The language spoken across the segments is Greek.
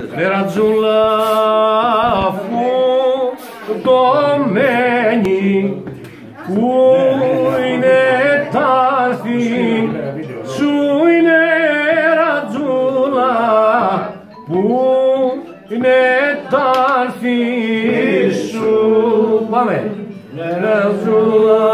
Λερατζούλα αφού το μένει που είναι τάθη σου είναι ρατζούλα που είναι τάθη σου. Πάμε. Ρατζούλα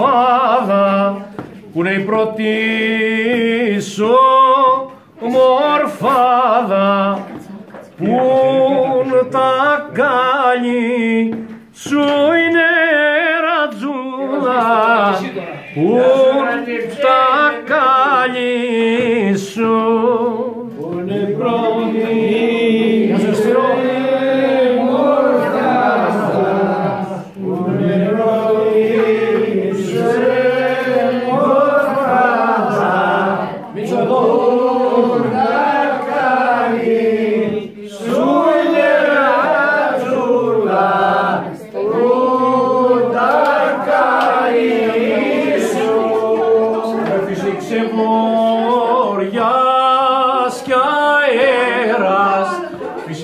μορφάδα που είναι η πρώτη σου μορφάδα που τα κάνει σου είναι ρατζούλα που τα κάνει σου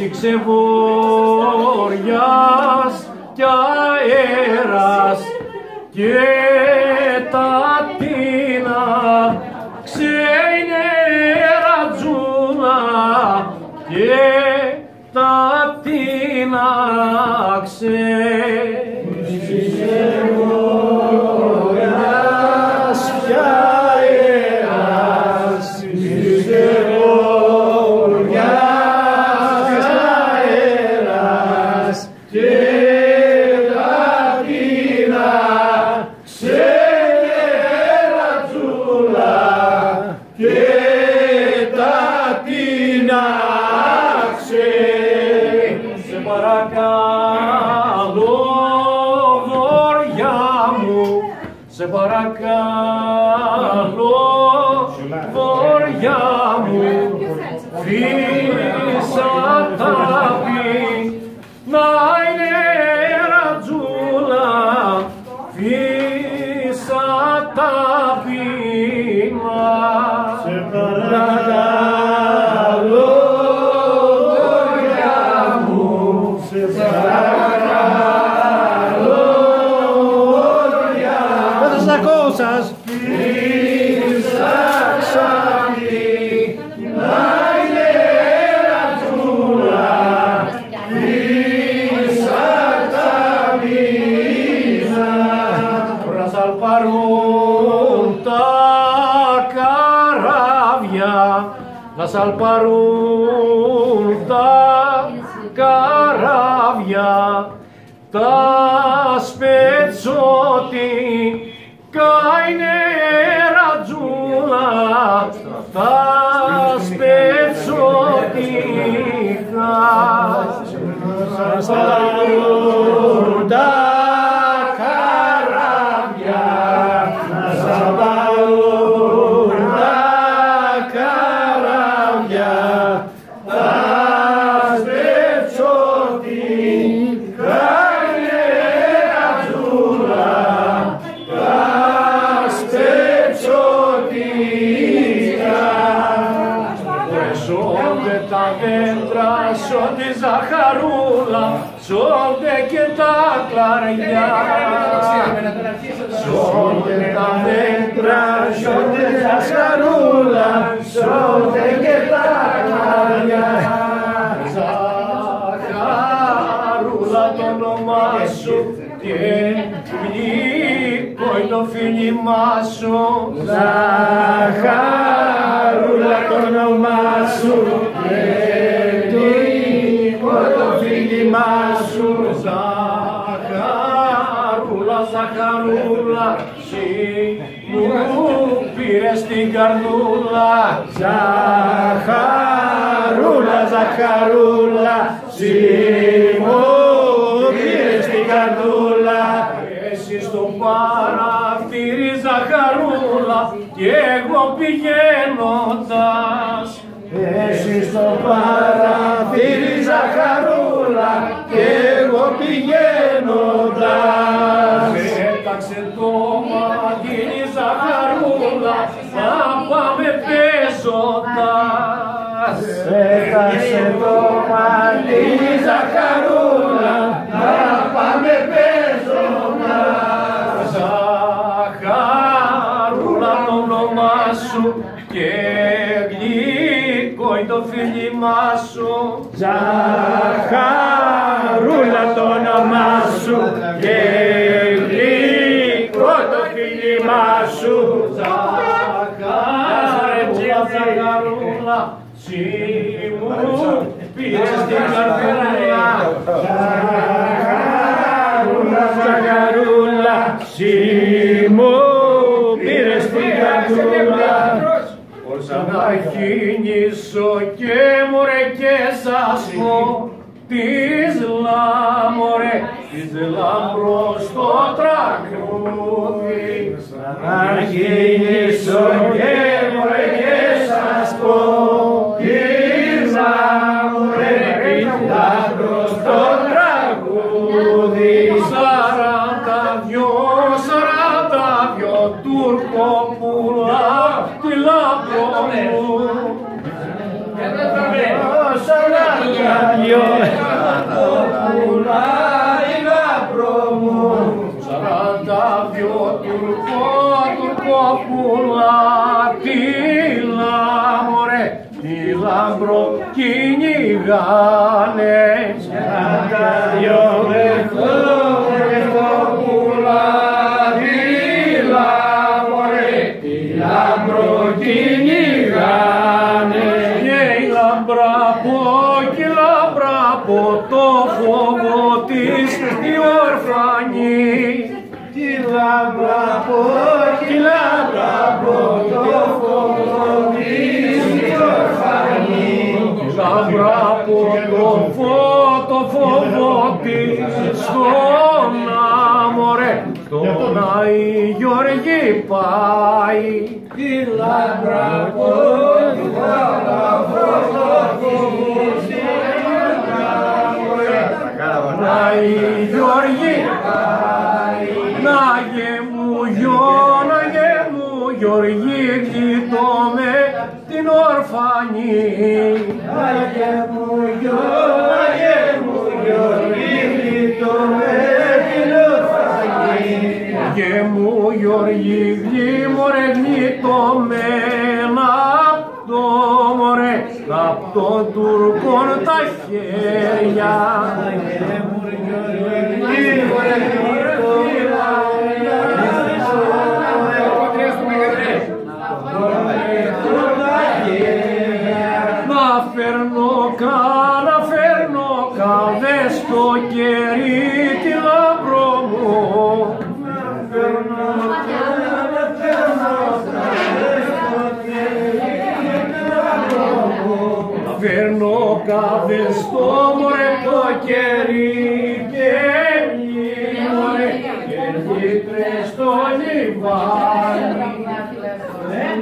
Φυσήξε βοριάς κι αέρας και τα τίνα ξένε ρατζούλα και τα τίνα Σε se. Σας ακούω σας. Να σαλπαρούν τα καράβια να σαλπαρούν τα καράβια τα σπετσότη καine ρατζούλα τα σπετσότη να σαλπαρούν τα καράβια να σαλπαρούν τα καράβια δέντρα, σώνται ζαχαρούλα, σώνται και τα κλαριά. Σώνται τα δέντρα, σώνται ζαχαρούλα, σώνται και τα κλαριά. Ζαχαρούλα το όνομά σου και γλυκό είναι το φίλημά σου. Ζαχαρούλα το όνομά σου και γλυκό το φίλημά σου. Ζαχαρούλα, ζαχαρούλα, εσύ μου πήρες την καρδούλα. Ζαχαρούλα, ζαχαρούλα, Σίμω πήρες στην καρδούλα Εσύ στο παραθύρι ζαχαρούλα και εγώ πηγαίνοντας Εσύ στο παραθύρι το μαγίνι ζαχαρούλα να πάμε παίζοντας Πέταξε το μαλλί ζαχαρούλα να πάμε παίζοντας Ζαχαρούλα το όνομά σου και γλυκό είναι το φίλημά σου. Ζαχαρούλα το όνομά σου και γλυκό το φίλημά σου Ζαχαρούλα, ζαχαρούλα, σίμου πήρες την καρδούλα Ζαχαρούλα, ζαχαρούλα, σίμω πήρες την καρδούλα Όσα να κινήσω και μωρέ και σας πω Της λάμορε, της λάμπρο στο τραγούδι Να γυρίσω και μωρέ και σας πω Γύρνα μωρέ πίτλα τουρκοπούλα τη λάμπρο τη λάμπρο κυνηγάνε Σαράντα δυο πουλά τη λάμπρο τη λάμπρο κυνηγάνε Και η λαμπρά από, και η λαμπρά από το φόβο της η ορφανή. Τη λάμπρα Άι Γιώργη πάει. Τη λάμπρα από, τη λάμπρα από το φόβο της Άι Γιώργη. Να γε μου γιο, να γε μου Γιώργη γλιτώ με την ορφανή. Άγιε μου γιο, Άγιε μου γιο, Γε μου Γιώργη γλί μωρέ γλιτώ με απ' το μωρέ. Απ' των Τουρκών τα χέρια Άγιε μου γιο, γλίτω με Να κάθε στο μωρέ το κερί κερί μωρέ κερί πρες το λιβάνι. Δεν